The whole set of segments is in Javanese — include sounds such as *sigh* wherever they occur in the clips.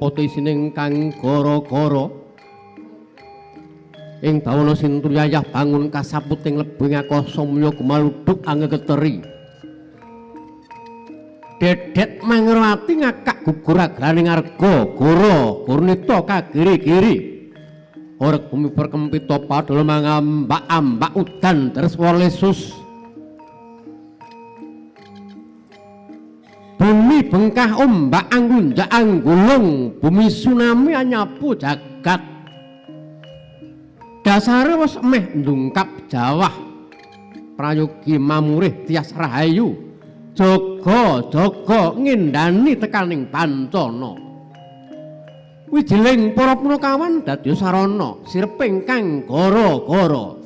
To isine kang gara-gara ing dawana sinturyayah bangun kasaputing lebing akasa mulya gemaluduk angegeteri. Dedet Mangrawati ngakak gugur agraning arga goro gurnita kagiri-giri. Orek bumi perkempita padul mangambak-ambak udan treswa lesus bengkah ombak anggunjak anggulung bumi tsunami anyapu jagat. Dasare wis meh ndungkap jawah. Prayogi mamurih tias rahayu jaga jaga ngindani tekaning pancana wijiling para punakawan dadi sarana sirping kang gara-gara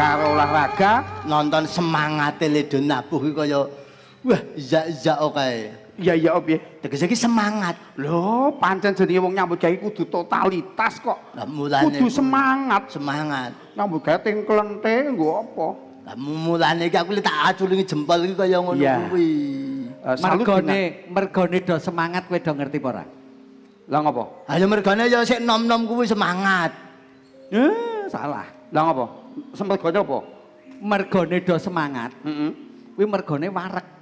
Karo olahraga Nonton semangate Ledo Nabuh iki kaya wah zak-zak kae. Iya iya op ya. Tegese iki semangat. Lho, pancen jenenge wong nyambut gawe kudu totalitas kok. Lah mulane Kudu semangat. semangat. Nyambut gawe ting klente nggo apa? Lah mulane iki aku tak aculingi jempol iki kaya ngono kuwi. Salut Mergone, mergone do semangat kowe do ngerti apa ora? Lah ngopo? Ayo mergane ya sik nom-nom kuwi semangat. Eh, salah. Lah ngopo? Sempet gonya apa? Mergone do semangat, Heeh. kuwi mergone wareg.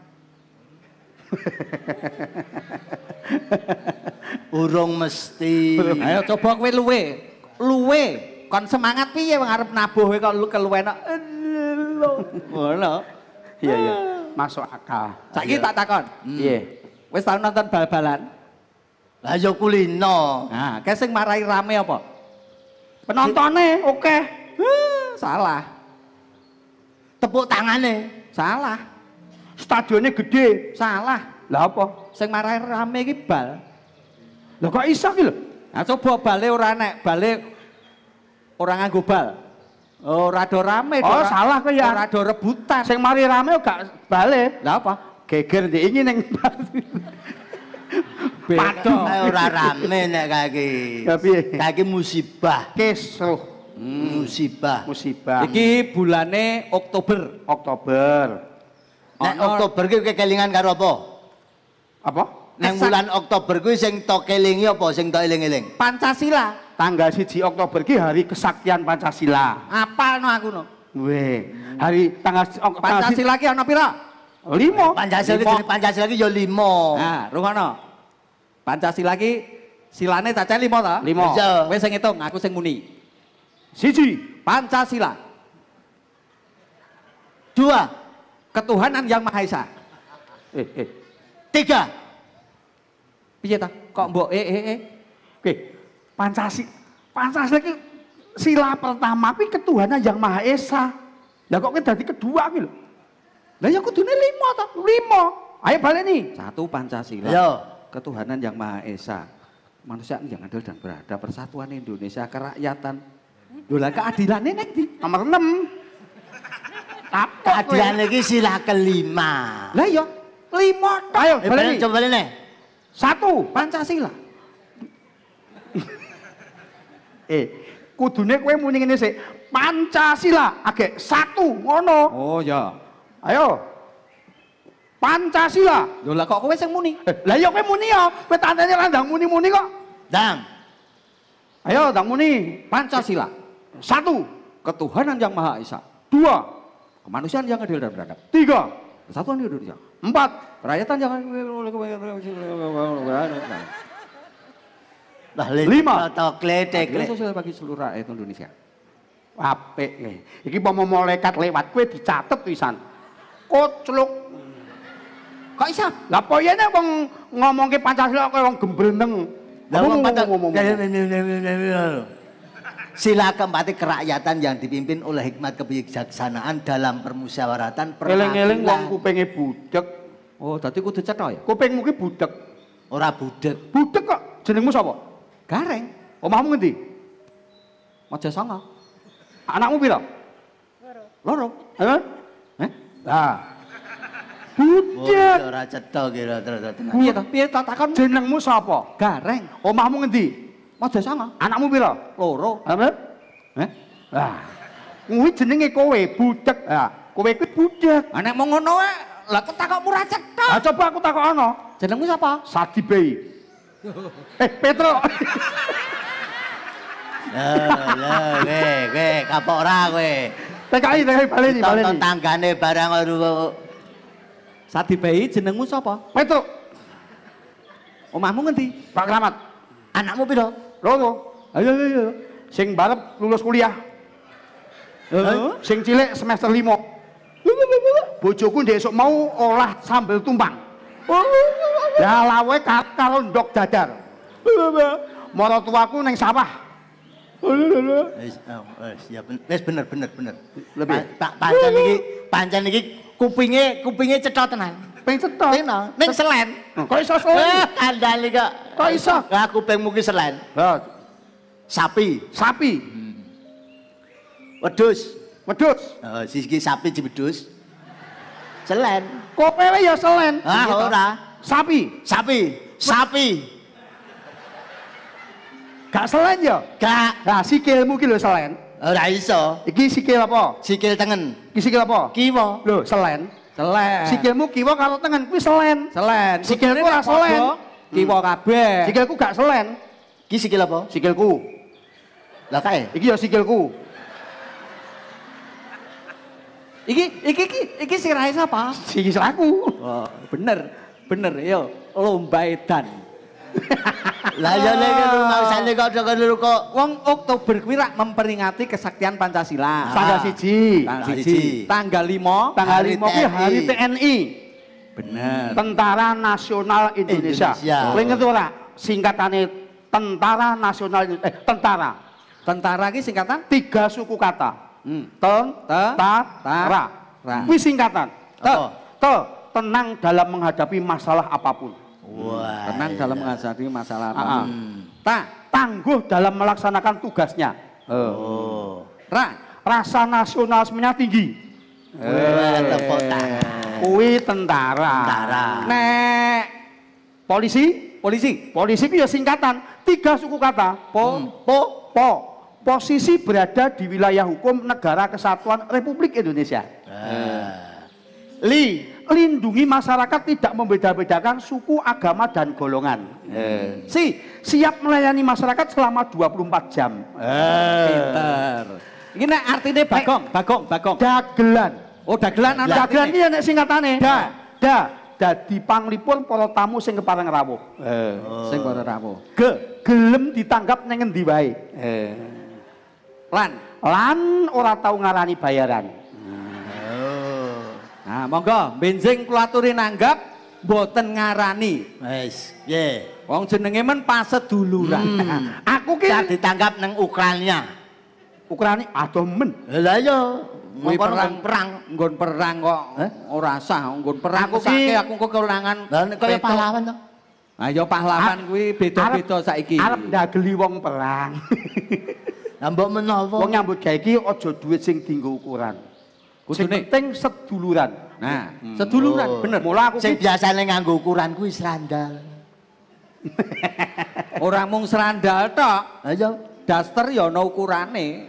Urung mesti. Ayo coba kowe luwe. Luwe. Kon semangat piye wong arep nabuh kowe kok lu keluwen. Ngono. Iya iya. Masuk akal. Saiki tak takon. Iya. Wis tau nonton bal-balan? Lah ya kulino. Nah, kae sing marai rame apa? Penontonnya oke. Huh, salah. Tepuk tangane. Salah. Stadionnya gede. Salah. Lah apa? Sing marai rame iki bal. Lah kok iso ki lho? Nah, coba bale ora nek, bale ora nganggo bal. Ora do rame, Oh, salah kowe ya. Ora do rebutan. Sing mari rame kok gak balik. Lah apa? Geger ndek iki ning Padha. Kae ora rame nek iki. Piye? Kae iki musibah. Kisruh Musibah. musibah. Iki bulane Oktober. Oktober. Nek Ono- Oktober ki kekelingan karo apa? Apa? Nang Kesak- bulan Oktober kuwi sing tok kelingi apa sing tok eling-eling? Pancasila. Tanggal 1 Oktober ki hari kesaktian Pancasila. Apal no aku no. Weh, hari tanggal ok, Pancasila ki ana pira? lima. Pancasila jeneng Pancasila ki ya 5. Nah, rungono. Pancasila ki silane cacahe 5 ta? Lima. Iya. Wis sing ngitung, aku sing muni. Siji. Pancasila, Dua, ketuhanan yang Maha Esa. Eh, eh. tiga. Piye ta? Kok mbok eh eh eh. Oke. Pancasila. Pancasila ki sila pertama ki ketuhanan yang Maha Esa. Lah kok dadi kedua ki lho. Lah ya kudune lima ta? Lima. Ayo balik nih. Satu Pancasila. Ayo. Ketuhanan yang Maha Esa. Manusia yang adil dan beradab, persatuan Indonesia, kerakyatan, keadilane nek ndi? Nomor 6. Kapok. Keadilan iki sila kelima. Lah iya, lima tok. Ayo, Eh, balen coba nih. Satu. Pancasila. *laughs* Eh, kudune kowe muni ngene sik. Pancasila agek satu ngono. Oh ya. Ayo. Pancasila. Lho lah kok kowe sing muni? Eh, Lah iya kowe muni ya. Kowe tandane landang muni-muni kok. Dang. Ayo, dang muni. Pancasila. Satu, Ketuhanan yang Maha Esa. dua, Kemanusiaan yang adil dan beradab. tiga, Kesatuan Indonesia. empat, Kerakyatan yang le. Lima. Kletek sosial bagi seluruh rakyat Indonesia. apik. eh. Iki mau malaikat lewat kowe dicatet pisan. Kocluk. Kok isa? Lah poyene wong ngomongke Pancasila kaya wong gembrendeng. Lah wong patah. Ngomong, ngomong, ngomong. Sila keempat kerakyatan yang dipimpin oleh hikmat kebijaksanaan dalam permusyawaratan Eling-eling wong perwakilan. kupinge budek. Oh, dadi kudu cetha ya? Kupingmu ki budek. Ora budek. Budek kok. Jenengmu sapa? Gareng. Omahmu ngendi? Mojo songo. Anakmu pira? Loro. Hah? Eh? Lah. Budek. Budek. Ora cetha kira terus tenan. Piye to? Piye takon? Jenengmu sapa? Gareng. Omahmu ngendi? Mojo songo. Anakmu pira? Loro. Apa? Eh? Lah. Kuwi jenenge kowe budek. Lah, kowe kuwi budek. Ah, nek mau ngono wae, lah kok takok murah cetha. Ah coba aku takono. Jenengmu sapa? Sadi Bey. eh, Petro. Lah, lah, kowe, kowe kapok ora kowe. TKI, TKI baleni, Tonton baleni. tanggane barang aduh Sadi bayi jenengmu sapa? Petro, Omahmu ngendi? Pak Kramat. anakmu piro? Loro. Ayo, ayo, ayo. Sing barep lulus kuliah. Heeh. Sing cilik semester 5. Bojoku ndek esuk mau olah sambel tumpang. Ya lawe ka- karo ndok dadar. Mara tuaku ning sawah. Oh, ya wis bener bener bener. Lebih. Pa- pa- pancen iki pancen iki kupinge kupinge cetha tenan. Ping cetok. Tenan, ning selen. Kok iso Eh, selen? kandhane kok. Kok iso? Lah ki selen. Lah, Sapi, sapi, wedhus. wedhus. Oh, sisi sapi dibedhus. Selen. Kowe ya selen. Ah, ora. Sapi, Sapi, sapi. gak selen ya? Gak, Nah, sikilmu ki lho selen. ora iso. Iki sikil apa? Sikil tengen, Iki sikil apa? kiwa. Lho, selen. Selen. Sikilmu kiwa karo tengen kuwi selen. Selen. Sikilku ora selen. Kiwa kabeh. Sikilku gak selen. Ki sikil apa? Sikilku. Lah kae. Iki ya sikilku. Iki iki iki iki sirahe sapa? Sikil aku. Oh, bener. Bener yo. Lomba edan. *laughs* Lah ya nek lu maksane kok lu kok Wong Oktober kuwi rak memperingati kesaktian Pancasila. Tanggal siji. Tanggal siji. Tanggal 5. Tanggal Hari 5 kuwi hari TNI. Bener. Tentara Nasional Indonesia. Kowe ngerti ora? Singkatane Tentara Nasional. Eh, tentara. Tentara ki singkatan Tiga suku kata. hmm. Ten, Ta- ta, ta- ra. Kuwi singkatan. Te, te, tenang dalam menghadapi masalah apa pun. Wah. tenang dalam menghadapi masalah apa. Ah, ah. Ta, Tangguh dalam melaksanakan tugasnya. Oh. ra. Rasa nasionalismenya tinggi. Wah, tepuk tangan. Kuwi tentara. Tentara. Nek Polisi, polisi. polisi itu ya singkatan. Tiga suku kata. Po, Po, po. Posisi berada di wilayah hukum negara kesatuan Republik Indonesia. Ah. Li, lindungi masyarakat tidak membeda-bedakan suku, agama, dan golongan. Si, siap melayani masyarakat selama 24 jam. pinter. Iki nek artine bagong, bagong, bagong. Dagelan. Oh, dagelan Dagelan artine. ini nek singkatane. Da, da. Dadi panglipur para tamu sing kepareng rawuh. Sing padha rawuh. Ge, gelem ditanggap ning endi wae. Lan. Lan ora tau ngarani bayaran. Nah, monggo benjing kula aturi nanggap mboten ngarani. Wis, piye? Wong jenenge men paseduluran. *laughs* Aku ki Tak ditangkap nang Ukraina. ukurane adoh men. Lah iya, Kuwi Ngkon perang perang. nggon perang kok Eh? ora sah nggon perang Aku ki- aku kok kelangan Lah kaya pahlawan to. Ayo pahlawan kuwi beda-beda saiki. Arep ndageli wong perang. *laughs* Lah mbok menawa. Wong nyambut gawe iki aja duit sing dienggo ukuran. Sing Kudune. penting seduluran. Nah, seduluran Oh. bener. Mula aku sing biasane nganggo ukuran kuwi srandal. *laughs* Ora mung serandal tok. Ayo. Daster ya ana ukurane.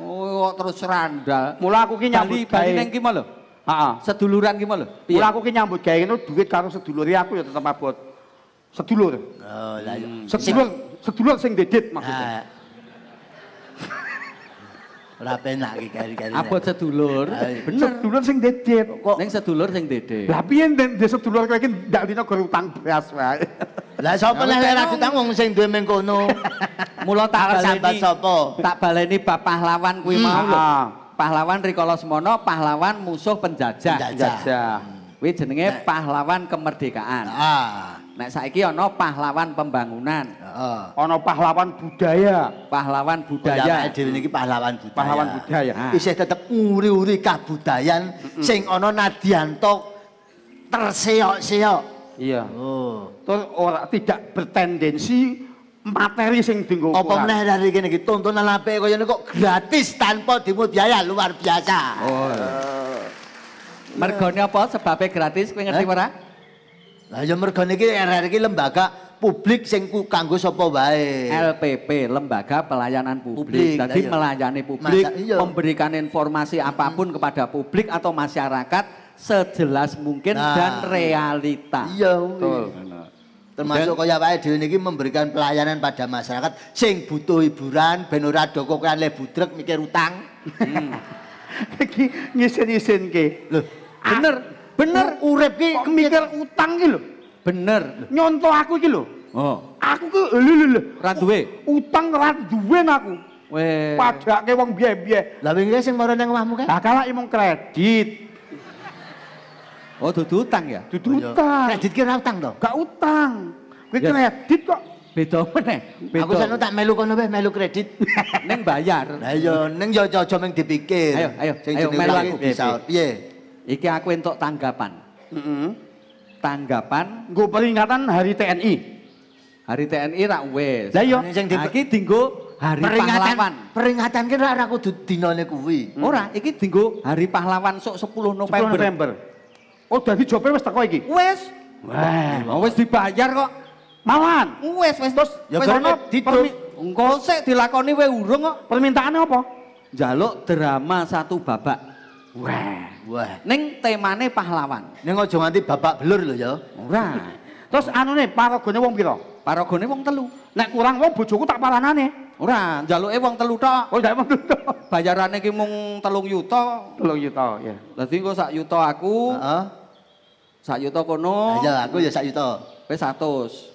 Oh, terus serandal. mula aku ki nyambut gawe. ning ki mau lho. Heeh. Seduluran ki mau lho. Mula aku ki nyambut gawe ngono duit karo sedulure aku ya tetep abot. Sedulur. Oh, lah iya. Sedulur, sedulur sing dedit maksudnya. Ah. Ora penak iki kari-kari. Abot sedulur. Ayo. Bener. Sedulur sing dedit. Kok Ning sedulur sing dede. Lah piye ndek ndek sedulur kowe iki ndak dina gor utang beras wae. lah sapa nek ora wong. ditang wong sing duwe mengkono? *laughs* Mula tak sambat sapa? Tak baleni bab pahlawan kuwi mau lho. Ah. Pahlawan rikala semono pahlawan musuh penjajah. Penjajah. Jajah. Kuwi jenenge pahlawan kemerdekaan. Ah. Nek saiki ana pahlawan pembangunan, Heeh. Ana pahlawan budaya. pahlawan Budaya budaya. dhewe niki pahlawan budaya. Pahlawan budaya. Ah. Isih tetep uri-uri kabudayan sing ana nadyanto terseok-seok. Iya. Oh. Terus ora tidak bertendensi materi sing dienggo Apa meneh dari kene iki tontonan apik kaya kok gratis tanpa dipungut biaya luar biasa. Oh. Mergone apa? Sebabnya gratis, kowe ngerti Eh? Lah ya mergo niki RR iki lembaga publik sing kanggo sapa wae. LPP, Lembaga Pelayanan Publik, Publik. Jadi iya. melayani publik, Masa- memberikan informasi apapun kepada publik atau masyarakat sejelas mungkin Nah. dan realita. Iya. Betul. Termasuk kaya wae dhewe niki memberikan pelayanan pada masyarakat sing butuh hiburan ben ora do kokoan le budrek mikir utang. *laughs* Iki ngisin-isinke. Loh, Bener, bener, urip ki mikir utang ki lho. bener. Nyontoh aku ki lho. Oh, Aku ki lho lho lho. ora duwe. Utang ora duwe aku. Weh. Padake wong biye-biye. lah wingi sing mara nang omahmu kae? Lah kala imong kredit, Oh, dudu utang ya? dudu Iya. utang. Kredit ki ora utang to? Gak utang. Kowe Ya. kredit kok. Beda meneh. Aku sana tak melu kono wae melu kredit. *laughs* Ning bayar. Lah iya ning yo aja meng dipikir. Ayo, ayo, sing jenenge bisa piye? Iki aku entuk tanggapan. Heeh. Tanggapan Nggo peringatan Hari TNI. Hari TNI ra wis. Lah iya. Nah, iki dinggo Hari peringatan Pahlawan. peringatan ki ora kudu dinane kuwi. Ora, iki dinggo Hari Pahlawan sok 10 10 November. November. Oh, dadi jope wis teko iki. Wis. Wah, Oh, wis dibayar kok. malan. Wis, wis. Terus Ya kono permi- Engko sik dilakoni wae urung kok. Permintaannya apa? Njaluk drama satu babak. Wah. Wah, Ning temane pahlawan. ning aja nganti babak belur lho ya. Ora. Terus anu nih, paragone wong pira? Paragone wong telu. Nek kurang wong bojoku tak paranane. Ora, njaluke wong telu tok. Oh, ndak emang tuh. Bayarane ki mung telung yuta. Tolong juta, ya. Dadi engko sak yuta aku, Heeh. sak yuta kono, Ayo aku ya sak yuta. wis 100.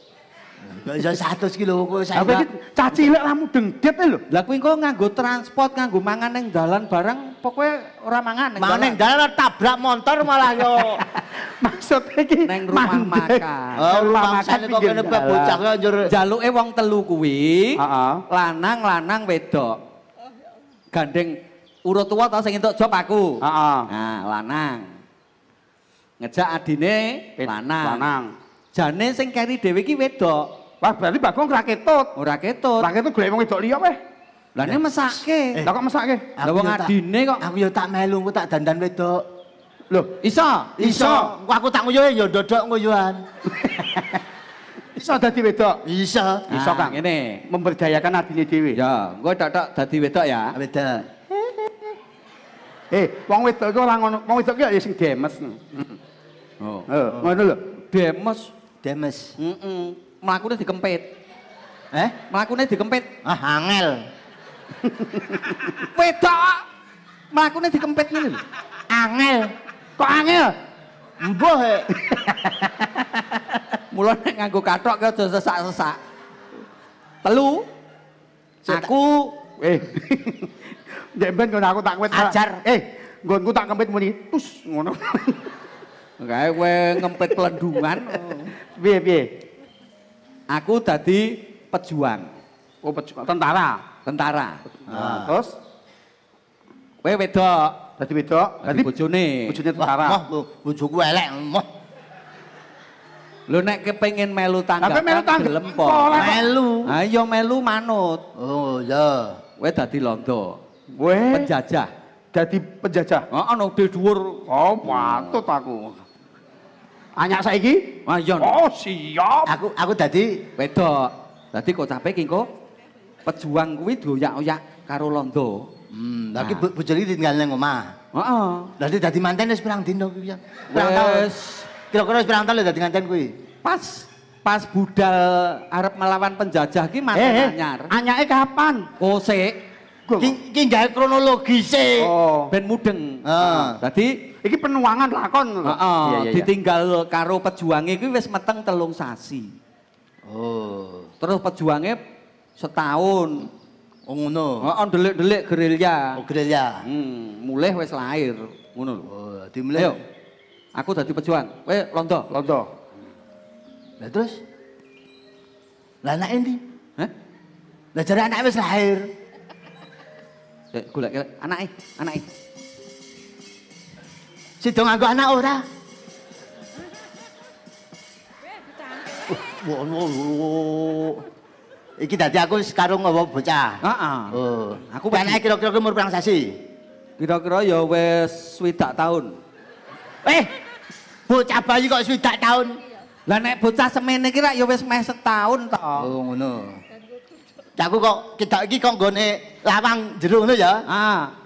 Lah ya 100 kilo kowe sak Aku iki yuta. cah cilik lah mudeng det lho. Lah kuwi engko nganggo transport, nganggo mangan ning dalan barang, pokoke ora mangan ning dalan. dalan tabrak motor malah yo. *laughs* Maksudnya iki Neng rumah mandek. makan. Oh, rumah makan kok kene dalan. bocah kok njur. Jaluke wong telu kuwi, Heeh. lanang-lanang wedok. Gandeng urut tuwa ta sing entuk job aku. Heeh. Nah, lanang. Ngejak adine lanang. Lanang. Jane sing keri dhewe iki wedok. Wah, berarti Bagong ra ketut. Ora ketut. Ra ketut golek wong wedok liya weh. Lah ini mesake. Lah kok mesake? Lah wong adine kok. Aku yo tak melu aku tak dandan wedok. Loh, Iso. Iso, Engko aku tak nguyuh yo dodok nguyuhan. *laughs* iso dadi wedok. Iso. Iso, Nah, Kang. Ngene. Memberdayakan adine dhewe. Ya, engko tok dadi wedok ya. Wedok. Eh, wong wedok iku ora ngono. Wong wedok iki ya sing demes. Oh. Heeh, ngono lho. Demes. Demes. Heeh. Mlakune dikempit. Eh? Mlakune dikempit. Ah, angel. *laughs* Wedok. Mlakune dikempit ngene lho. Angel. Kok angel? Mbuh. eh. *laughs* Mula nek nganggo kathok ki aja sesak-sesak. Telu. Aku Eh. *laughs* Ndek ben ngono aku tak kempit. Ajar. Eh, nggonku tak kempit muni tus ngono. Kae kowe ngempit pelendungan. Piye piye? Aku dadi pejuang, Oh, peju- tentara. tentara. Nah, terus Kowe wedok, dadi wedok, dadi bojone. bojone Wah, tentara. moh, bu- bojoku elek, moh. Lho nek kepengin melu Tapi tanggapan melu tangga- gelem po. Oleh kok. Melu. Ayo melu manut. Oh, ya. kowe dadi londo. Weh, Penjajah. jadi penjajah. Heeh, nang di dhuwur. Oh, patut aku. Anyak saiki? Ah iya. Oh, siap. Aku aku dadi Wedok. Dadi kocape ki engko pejuang kuwi dioyak-oyak karo londo. hmm, Nah. bojone ditinggal nang omah. Heeh. Dadi dadi manten wis pirang dino kuwi ya. Pirang tahun. Wes Kira-kira wis pirang tahun lho dadi nganten kuwi. pas pas budal arep melawan penjajah ki mantan Eh, eh, anyar. anyake kapan? Kosek Ki gawe kronologise. Oh, ben mudeng. Heeh. Dadi iki penuangan lakon. heeh, Iya, iya, iya. ditinggal karo pejuange kuwi wis meteng telung sasi. Oh. Terus pejuange setahun. Oh ngono. Heeh, delik-delik gerilya. Oh gerilya. Hmm, mulai wis lahir, ngono lho. Oh. Ayo. Aku dadi pejuang. Kowe londo. Londo. Lah terus? Lah anake ndi? Hah? Lah jare anake wis lahir. Eh, golek anake, anake. Sida nganggo anak ora? Wah. Iki dadi aku sekarang ngawa bocah. Heeh. Oh, Aku anake kira-kira umur pirang sasi? Kira-kira ya wis swidak tahun. Eh, bocah bayi kok swidak tahun. Lah nek bocah semene iki rak ya wis meh setahun to. Oh, ngono. Aku kok kita iki kok nggone lawang jero ngono ya. Ah,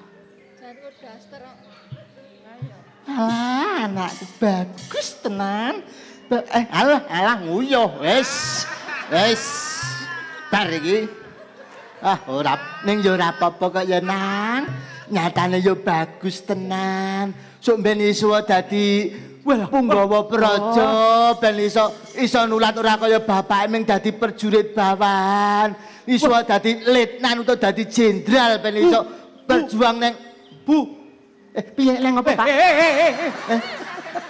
Ah, anakku bagus tenan. Eh, alah, alah nguyuh, wis. Wis. Bar iki. Ah, ora ning yo ora apa-apa kok ya nang. Nyatane yo bagus tenan. Sok ben iso dadi punggawa praja, ben iso iso nulat ora kaya bapake ming dadi perjurit bawan. Iso dadi letnan utawa dadi jenderal ben iso berjuang neng Bu. Eh, piye leng apa, Pak?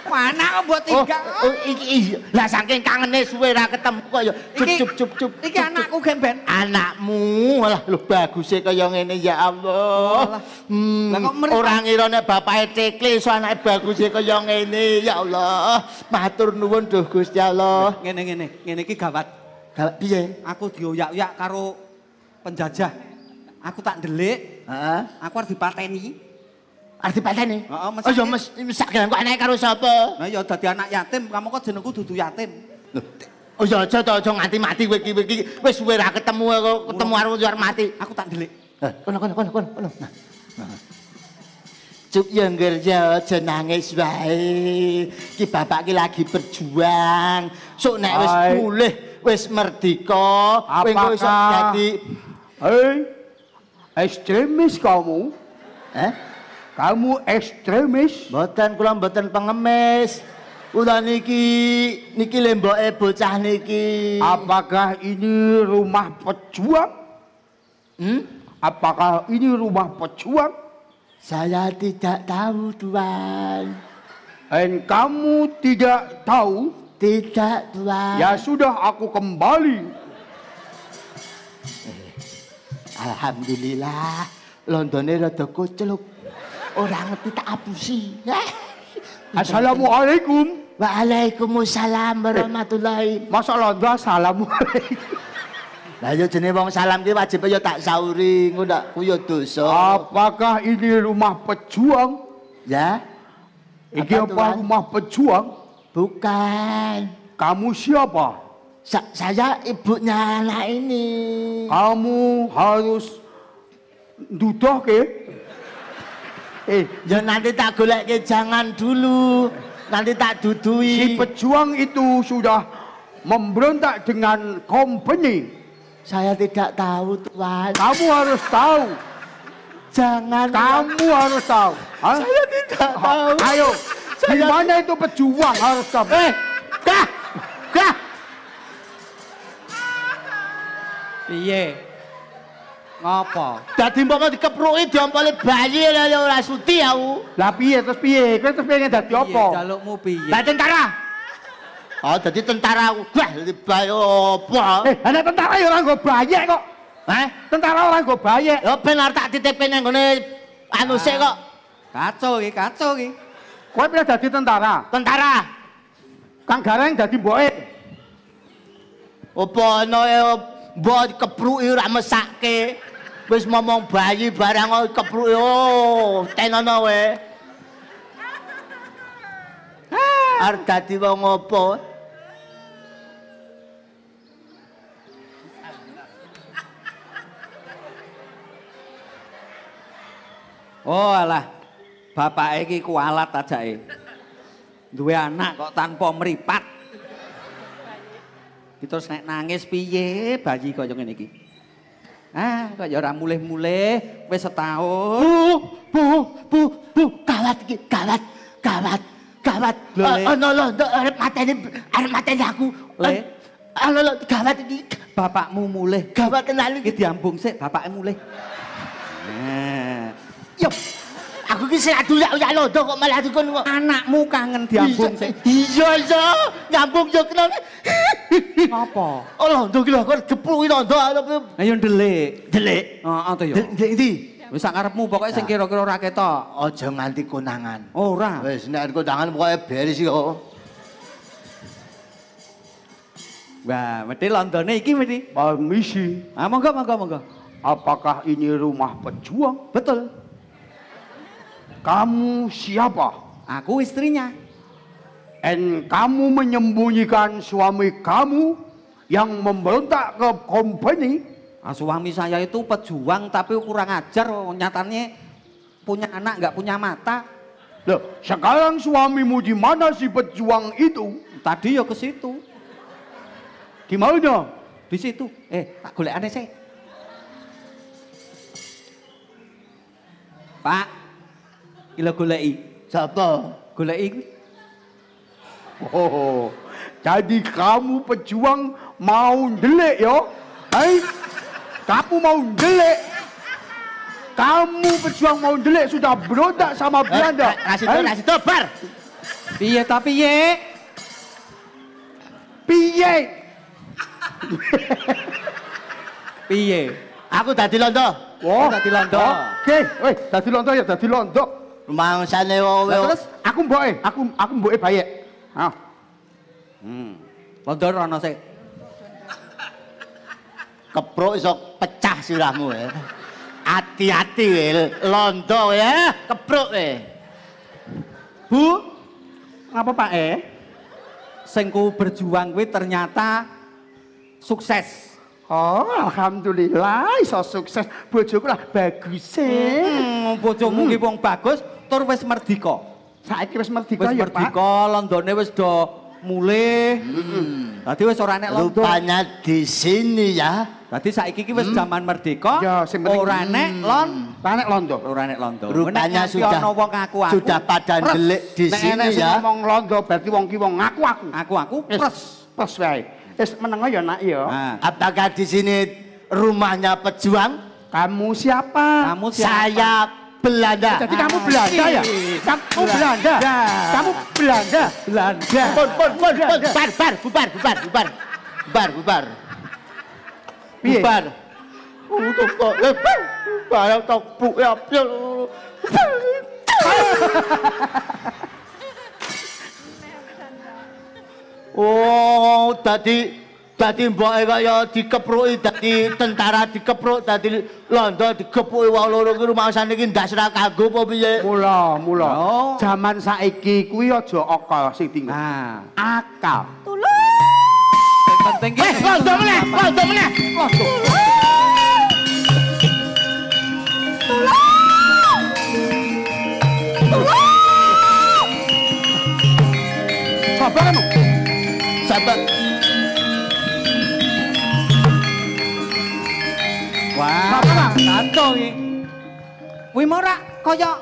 Mana kok mbok Oh, tinggal? oh, iki iya. Lah saking kangene suwe ra ketemu kok ya cup cup cup cup. Iki anakku gemben. Anakmu, alah lu bagusnya kaya ngene ya Allah. Hmm, Lah ora ngira nek bapake cekle iso anake bagusnya kaya ngene ya Allah. Matur nuwun duh Gusti Allah. Ngene ngene, ngene iki gawat. Gawat piye? Aku dioyak-oyak karo penjajah. Aku tak ndelik, Heeh. aku harus dipateni. Arep dipateni? Heeh, Oh mesake. ya mes sak kok anake karo sapa? Nah ya dadi anak yatim, kamu kok jenengku dudu yatim. Loh, Oh ya aja to aja nganti mati kowe iki kowe iki wis suwe ra ketemu kok ketemu karo luar mati. Aku tak ndelik. Eh, kono kono kono kono. Nah. Cuk yang kerja aja nangis wae. Ki bapak ki lagi berjuang. Sok nek wis Hai. pulih, wis merdeka, kowe engko iso dadi Hei, ekstremis kamu? eh Kamu ekstremis? mboten kula mboten pengemis. Kula niki niki lemboke bocah niki. Apakah ini rumah pejuang? Hmm? Apakah ini rumah pejuang? Saya tidak tahu, Tuan. Dan kamu tidak tahu? Tidak, Tuan. Ya sudah, aku kembali. Alhamdulillah, Londone rada kucluk. Ora ngerti tak apusi. Assalamualaikum. Waalaikumsalam warahmatullahi. Masa Londo assalamualaikum. Lah ya jenenge wong salam ki wajib ya tak sauri, ngono tak kuyo dosa. Apakah ini rumah pejuang? Ya? Ini Apa, apa rumah pejuang? Bukan. Kamu siapa? Sa- saya ibunya anak ini. Kamu harus duduk ke? Eh, Ya nanti tak golek jangan dulu. Nanti tak si dudui. pejuang itu sudah memberontak dengan company. Saya tidak tahu, Tuan. Kamu harus tahu. Jangan. Kamu harus tahu. Hah? Saya tidak tahu. Ayo, di mana itu pejuang harus kamu? Eh, kah? Kah? Piye? Ngapa? Dadi mbok dikepruki diompoli bayi lah ya ora sudi aku. Lah piye terus piye? Kowe terus pengen dadi Piye apa? jalukmu piye? Lah tentara. Oh, dadi tentara aku. Wah, dadi bayi apa? Eh, ana tentara ya ora nggo bayek kok. Hah? Tentara ora nggo bayek. Ya ben arep tak titipin nang ngene anu sik kok. Kacau iki, kacau iki. Kowe pengen dadi tentara. Tentara. Kang Gareng dadi mboke. Apa ana e mbok dikepruki ora mesake. Wis momong bayi barang kok kepruk oh, tenono we. *laughs* Arep dadi wong apa? Oh alah. Bapake iki kualat ajake. Duwe anak kok tanpa meripat. Kita nek nangis piye bayi kaya ngene iki. Ah, kok ya ora mulih-mulih wis setahun. Bu, bu, bu, bu, gawat iki, gawat, gawat. Lho, Le. Ono lho, arep mateni, arep mateni aku. Le. Ono lho, gawat iki. Bapakmu mulih. Gawat tenan Iki diambung sik bapake mulih. Nah, Yo. Aku ki sing aduyak-uyak londo kok malah dikon kok. anakmu kangen diambung sik. Iya, iya. Nyambung yo kenal. Apa? Oh, londo ki lho, kok jepluki londo. Ayo ndelik. Delik. Heeh to ya. Delik ndi? Wis sak karepmu pokoke sing kira-kira ora ketok. Aja nganti konangan. Ora. Wis nek konangan pokoke beres kok. Wah, mesti Londone iki mesti. Permisi, Ah, monggo monggo monggo. apakah ini rumah pejuang? Betul. Kamu siapa? Aku istrinya. Dan kamu menyembunyikan suami kamu yang memberontak ke company? Ah, suami saya itu pejuang tapi kurang ajar oh, nyatanya punya anak nggak punya mata. Loh, sekarang suamimu di mana si pejuang itu? Tadi ya ke situ, Di mana? di situ. Eh, tak golek aneh sih. Pak, ilo goleki. Sapa? Goleki. Oh, jadi kamu pejuang mau delik ya? Hai, kamu mau delik? Kamu pejuang mau delik sudah berontak sama Belanda. Kasih to, kasih to, bar. Piye tapi ye? Piye? Piye? Aku dadi londo. Wah, dadi londo. Oke, weh, dadi londo ya, dadi londo. Rumangsane wae. Lah terus Aku mboke, aku aku mboke bayek. Ah, hmm. Londo rono sik. kepruk iso pecah sirahmu ya. Hati-hati londo ya, kepruk we. Bu, ngapa Pak eh? Sing ku berjuang kuwi ternyata sukses. Oh, alhamdulillah iso sukses. Bojoku lah bagus sih. Hmm, bojomu ki wong bagus, tur wis merdika. Saiki wis merdeka Wis ya, Pak. merdika, Londone wis do mulih. Dadi wis ora nek Londo. Rupanya di sini ya. Dadi saiki ki wis zaman merdeka, Ya, sing penting- ora nek lon, Panek londo. ora nek Londo. Rupanya Nek sudah- wong aku aku. sudah pada delik di Nek sini ya. ngomong londo berarti wong ki wong ngaku aku. Aku aku Wis, pres. Pres wae. Wis meneng ya nak ya. Nah, Apakah di sini rumahnya pejuang? Kamu siapa? kamu siapa? Saya Belanda. Jadi kamu Belanda ya? Kamu Belanda. Kamu Belanda. Belanda. Pun, pun, pun, pun. Bubar, bubar, bubar, bubar, bubar. Bubar, bubar. Bubar. Untuk kok, eh, barang tok bu ya, ya. *laughs* Oh, tadi tadi mbok kaya dikepruki dadi tentara dikepruk dadi londo dikepuki wong loro ki rumangsane iki ndas ra kanggo apa piye? Mula, mula. Oh. Zaman saiki kuwi aja akal sing tinggal. Nah, Akal. sing penting ki Eh, londo meneh, londo meneh. Sabar kamu. Sabar. Wah, tanto iki. Kuwi mau ora kaya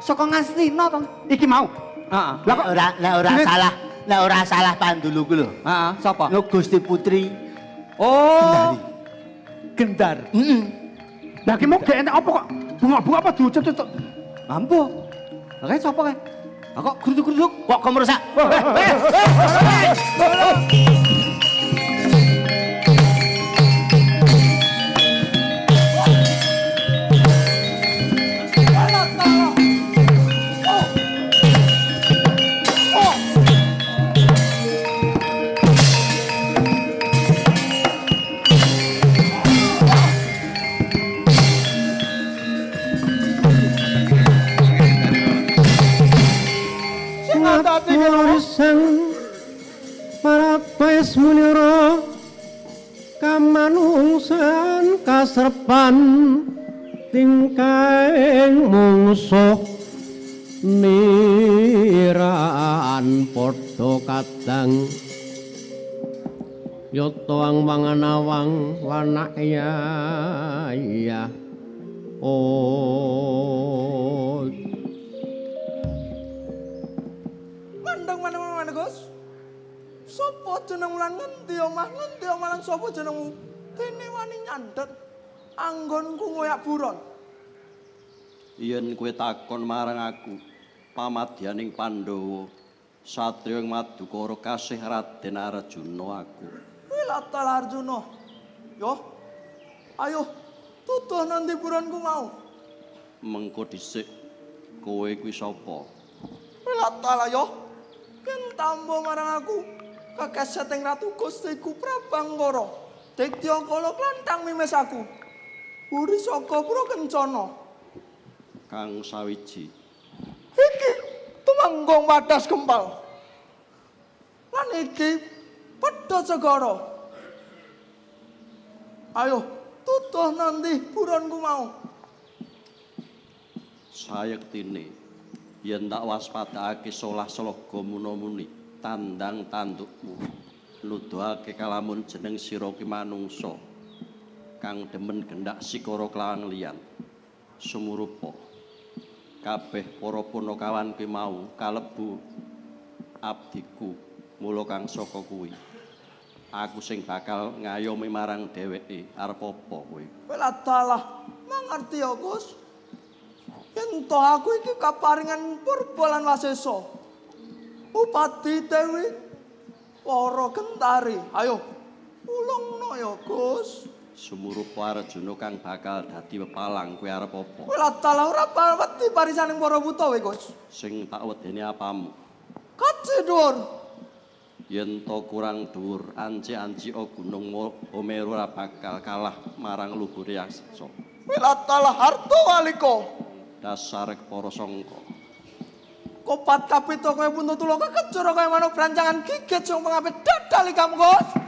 saka Ngastina to. Iki mau. Heeh. Lah kok ora nek ora salah, nek ora salah panduluku lho. Heeh, sapa? Lho Gusti Putri. Oh. Gendar. Heeh. Lah ki mau gak enak apa kok? Bunga-bunga apa diucap tuh? Mampu. Oke, sapa kae? Lah kok geruduk-geruduk? Kok sang parapes munira kamanungsan kasrepan tingkaing mungso niran padha kadang. Yoto ang manganawang wanak ya ya oh Sopo jeneng lan ngendi omah ngendi omah lan sopo jenengmu? Dene wani nyandet anggonku ngoyak buron. yen kowe takon marang aku pamadyaning Pandhawa satriya Madukara kasih Raden Arjuna aku Wilatal Arjuna. Yo. Ayo tutuh nanti buronku mau. mengko dhisik kowe kuwi sapa Wilatal ayo. Ken tambo marang aku. Kekeseteng Ratu Gustiku Prabanggara. Dikya kala klantang mimes aku. Uri saka Pura Kencana. kang sawiji Iki tumanggong wadas gempal. Lan iki pedha segara. Ayo, tutuh nanti buronku mau. sayektine yen tak waspadakake solah sloga munamuni tandang tandukmu. Nuduhake kalamun jeneng sira ki manungsa. Kang demen gendak sikara kelawan liyan. Sumurupa. Kabeh para punakawan kuwi mau kalebu abdiku mula kang saka kuwi. Aku sing bakal ngayomi marang dheweke arep apa kowe Wela dalah mangerti ya, Gus. Yen aku iki kaparingan purba lan wasesa. Upati Dewi para gentari. Ayo, ulungno ya, Gus. sumurupa Arjuna kang bakal dadi pepalang kowe arep apa Wela dalah ora paweti parisaning para buta we, Gus. sing tak wedeni apamu Kace dhuwur. yen to kurang dhuwur anci-anci o gunung Omeru ora bakal kalah marang luhure Yaksa Wela dalah harta waliko. dasar para sangka Kopat kapito kowe pun tulo kekecur kowe manuk brancangan gigit sing pengapit dadali kamu, Gus.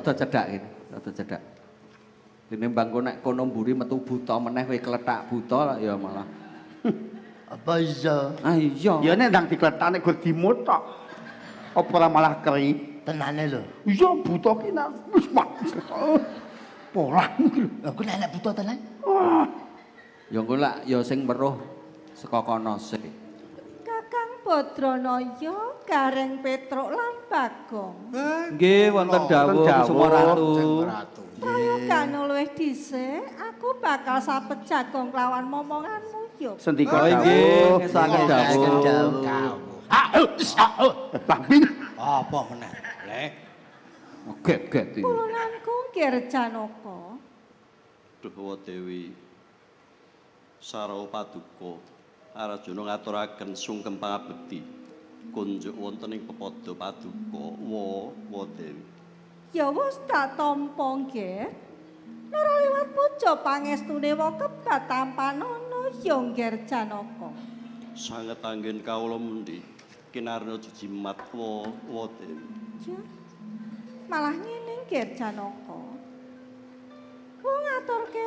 Rada cedhak kene, rada cedhak. Dene mbangko nek kono mburi metu buta meneh kowe kletak buta ya malah. *laughs* Apa iso? Ah iya. Ya nek ndang dikletane gur dimut tok. Apa ora malah keri? Tenane lho. Iya buta ki nak wis mak. *laughs* Pola iki lho. Aku nek buta tenan. Wah, Ya engko lak ya sing weruh saka kono sik. Badranaya gareng Petruk lan Bagong. Nggih wonten dawuh Semua Ratu. Luwih dhisik, aku bakal sapet jagong kelawan momonganmu yo. sendika nggih, sanget dawuh. Dawuh. Ah, oh, is, ah. Bambing. Apa meneh? Le. Geget iki. Kulunanku Ger Janaka. Dewa Dewi Sarawa Paduka Arjuna ngaturaken sungkem pangabekti kunjuk wonten ing pepada Paduka wa wa Dewi Ya wis tak tampa Ger. Nara liwat puja pangestune wa kebat tampanono ya Ger Janaka. sanget anggen kawula mundi kinarna jimat wa wa Dewi Ya. Malah ngene Ger Janaka. Wong ngaturke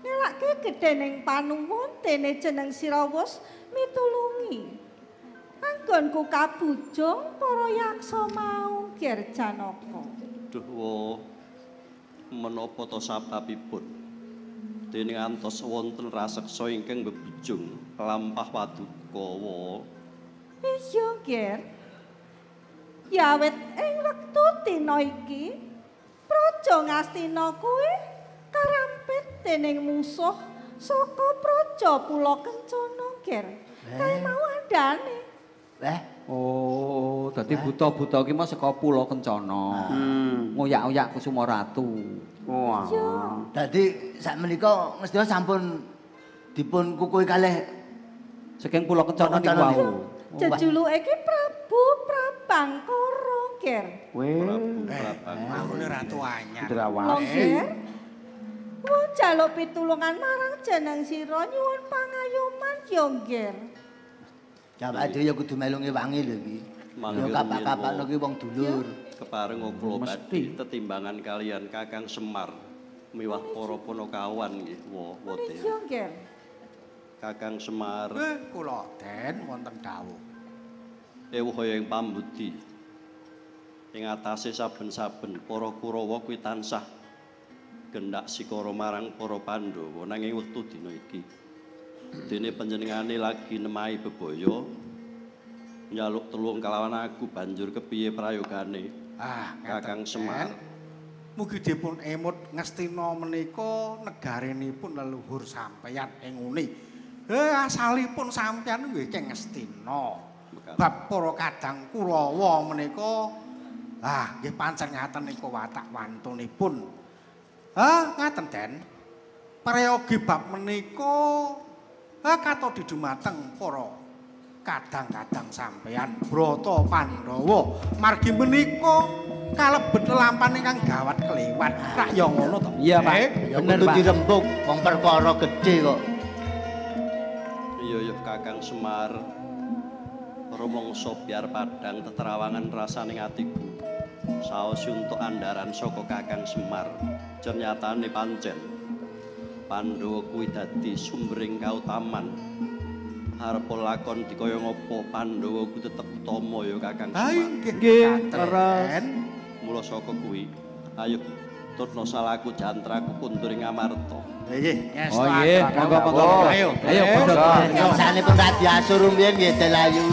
nelakke gedhening panuwun dene jeneng sira wis mitulungi. Anggonku kabujung para yaksa mau Ger Janaka. duh menapa to sababipun dening antos wonten raseksa ingkang bebujung lampah Paduka wa Iya, Ger. Ya wit ing wektu dina iki Praja Ngastina kuwi karampit dening musuh saka Praja Pula Kencana, Ger. Kae mau andane. Weh, Oh, dadi buta-buta ki mah saka Pulau Kencana. Hmm. Ngoyak-oyak Kusuma Ratu. Wah. dadi sak menika mesti sampun dipun kukui kalih Saking Pulau Kencana niku wau. Jejuluke iki Prabu Prabangkara, Ger. Weh. Prabang Manggone ratu anyar. Wong jaluk pitulungan marang jeneng sira nyuwun pangayoman ya, Ger. Jawab dhewe ya kudu melu ngewangi lho iki. Kapak-kapakno yen ki wong dulur. kepareng kula badhe tetimbangan kalian Kakang Semar miwah para punakawan nggih wa wa Dewi Iya, Ger. Kakang Semar Eh, kula den wonten dawuh. ewuh ing pambudi ing atase saben-saben para Kurawa kuwi tansah gendak sikara marang para Pandhawa nanging wektu dina iki dene panjenengane lagi nemahi bebaya nyaluk tulung kalawan aku banjur kepiye prayogane Ah, Kakang Semar. Den. Mugi dipun emut Ngastina menika negarenipun leluhur sampeyan ing nguni. Eh asalipun sampeyan nggih keng. Mekaten. Bab para kadang Kurawa menika ah nggih pancen ngaten nika watak wantunipun. Ah, ngaten Den. Prayogi bab menika ah kato didumateng para kadang-kadang sampeyan Brata Pandhawa margi menika kalebet lelampahan ingkang gawat kelewat rak ya ngono to Iya, Pak. Eh, Ya Bener, Pak. dirembuk wong perkara gedhe kok. Iya ya Kakang Semar. Rumangsa biar padang teterawangan rasaning atiku. Saos untuk andaran saka Kakang Semar. Ternyatane pancen Pandhawa kuwi dadi sumbering kautaman. Arep lakon dikaya ngopo Pandhawa kuwi tetep utama ya Kakang Semar. nggih leres. Mula saka kuwi ayo tutno salaku jantraku kunduring amarta. Nggih, Oh nggih, monggo monggo. Ayo, Ayo, padha. Pun radiasur mbiyen nggih Delayu.